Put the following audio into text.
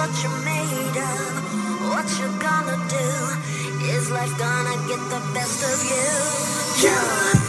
what you're made of, what you're gonna do. Is life gonna get the best of you? You